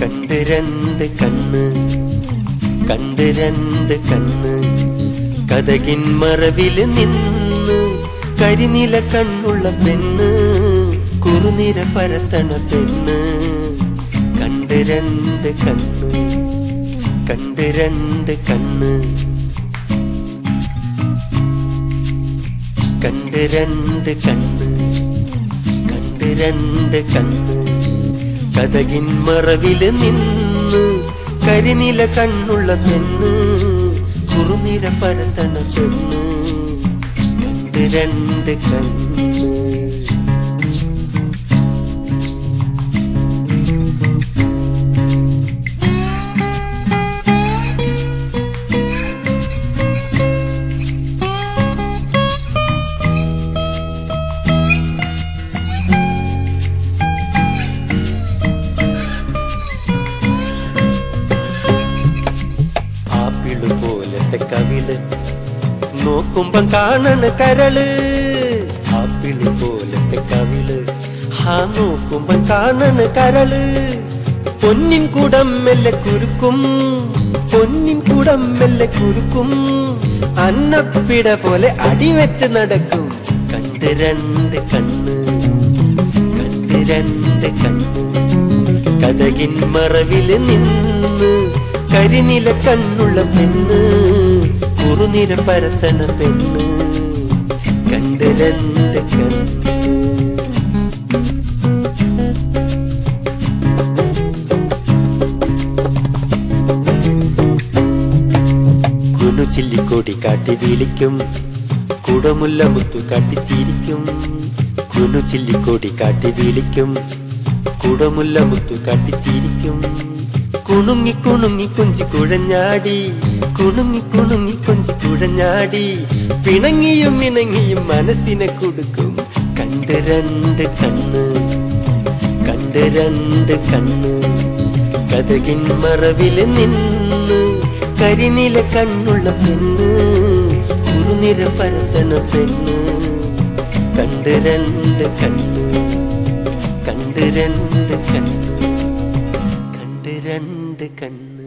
രണ്ട് കണ്ണ് കണ്ട് രണ്ട് കണ്ണ്. കഥകിൻ മറവിൽ നിന്ന് കരിനില കണ്ണുള്ള പെണ്ണ് കുറുനിര പരത്തണ പെണ്ണ്. കണ്ട് രണ്ട് കണ്ണ് കണ്ട് രണ്ട് കണ്ണ്. കണ്ട് രണ്ട് കണ്ണ് കണ്ട് രണ്ട് കണ്ണ്. കഥകിൻ മറവിൽ നിന്ന് കരിനില കണ്ണുള്ള പെണ്ണ് കുറുനിര പരത്തണ പെണ്ണ് രണ്ട് രണ്ട് കണ്ണ്. കവിൾ നോക്കുമ്പം കാണണ് കരൾ. ആപ്പിളി പോലത്തെ കവിൾ. ഹാ നോക്കുമ്പം കാണണ് കരൾ. പൊന്നിൻ കൂടം മെല്ലെ കുരുക്കും. പൊന്നിൻ കൂടം മെല്ലെ കുരുക്കും. അന്നപ്പിട പോലെ അടിവെച്ച് നടക്കും. കണ്ട് രണ്ട് കണ്ണ്. കണ്ട് രണ്ട് കണ്ണ്. കഥകിൻ മറവിൽ നിന്ന് കരിനില കണ്ണുള്ള പെണ്ണ്. കുറുനിര പരത്തണ പെണ്ണ് കണ്ട് രണ്ട് കണ്ണ് കുനു ചില്ലിക്കോടി കാട്ടി വിളിക്കും കുടമുല്ല മുത്തു കാട്ടി ചിരിക്കും. കുനു ചില്ലിക്കോടി കാട്ടി വിളിക്കും കുടമുല്ല മുത്തു കാട്ടി ചിരിക്കും. കുണുങ്ങി കുണുങ്ങി കുഞ്ചി കുഴഞ്ഞാടി കുണുങ്ങി കുണുങ്ങി കൊഞ്ചി കുഴഞ്ഞാടി പിണങ്ങിയും ഇണങ്ങിയും മനസ്സിനെ കൊടുക്കും. കണ്ട് രണ്ട് കണ്ണ് കണ്ട് രണ്ട് കണ്ണ്. കഥകിൻ മറവിൽ നിന്ന് കരിനില കണ്ണുള്ള പെണ്ണ് കുറുനിര പരത്തണ പെണ്ണ്. കണ്ട് രണ്ട് കണ്ണ് കണ്ട് രണ്ട് കണ്ണ്. കണ്ട് രണ്ട് കണ്ണ്.